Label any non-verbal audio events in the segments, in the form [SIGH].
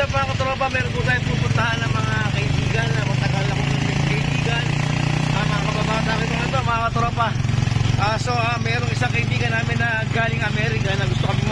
up mga katropa? Meron po tayong pupuntahan ng mga kaibigan na matagal ako ng kaibigan. Ah, mga kababata ko mga ito, mga katropa. Ah, so, ah, merong isang kaibigan namin na galing Amerika na gusto kami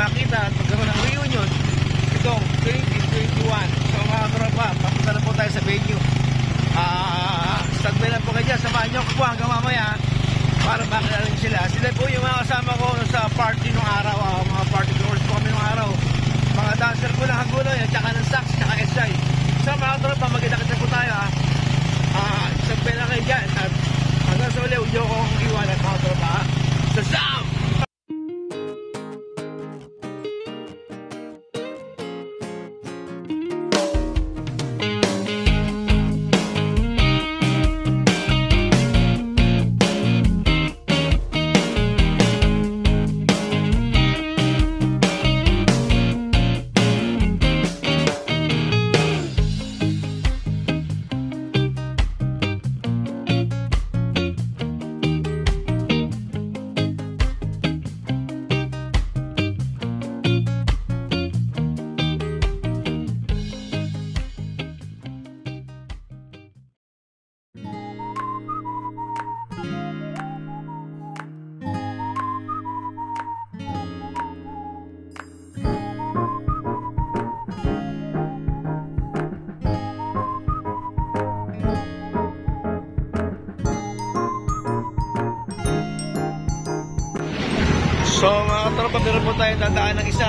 So mga katropa, meron po tayo dadaan ng isa.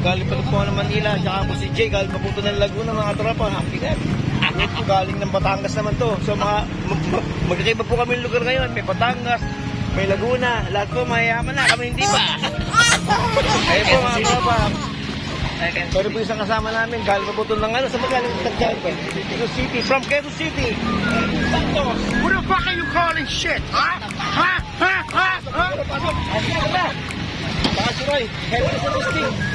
Galing pa po ng Manila. Tsaka po si Jay, galing pa po ng Laguna mga katropa. Happy na. Po galing ng Batangas naman to. So mga, mag- [LAUGHS] mag- magkakaiba po kami ng lugar ngayon. May Batangas, may Laguna. Lahat po mayayaman na. Kami hindi pa. [LAUGHS] Ayun po mga katropa. Pero po isang kasama namin, galing pa po ito ng ano, sa magaling Tagjan po. Quezon City, from Quezon City. Santos. Who the fuck are you calling shit? Huh? Huh? Huh? Huh? Huh? Pasok! Pasok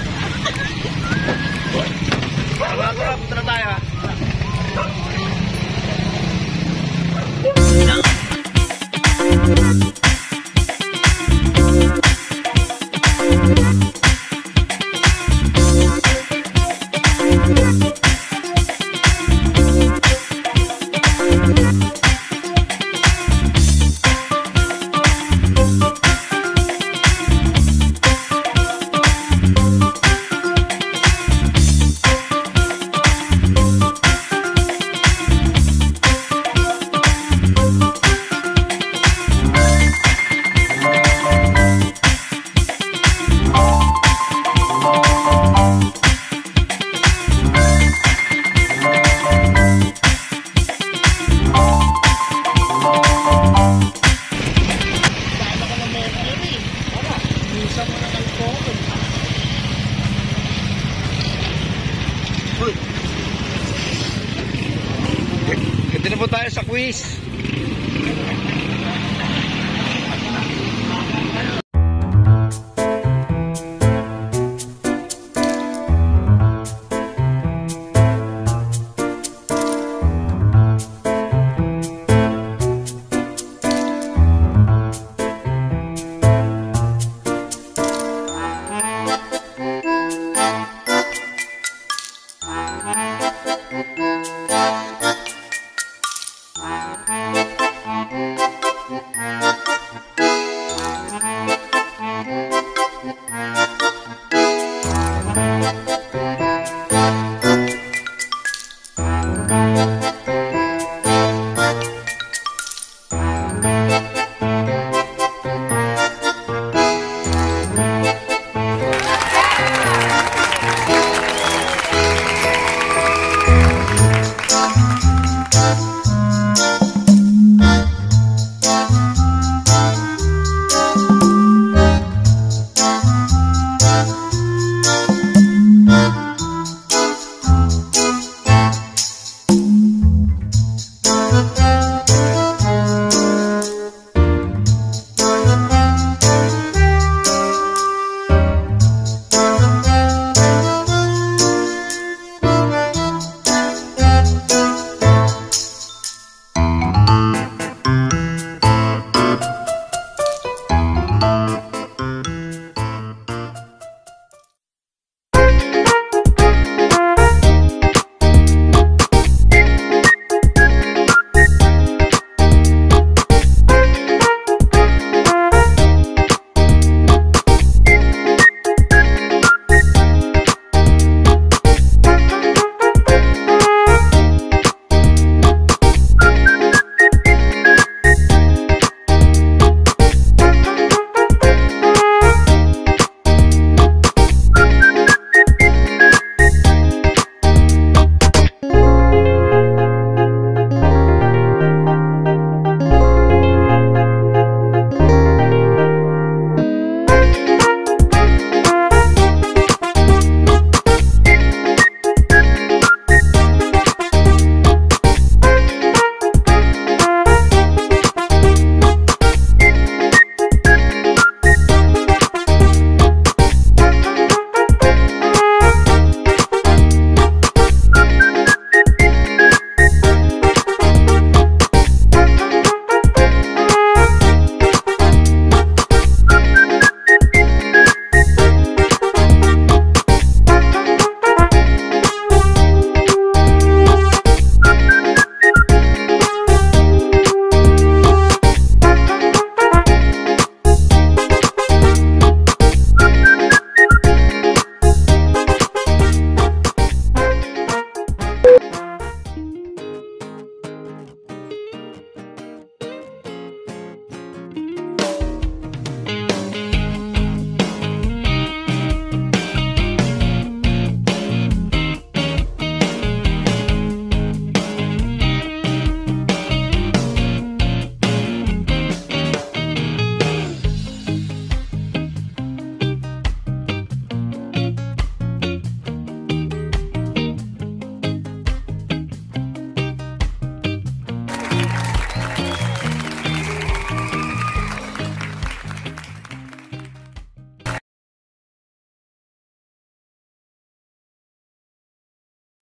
po tayo sa quiz.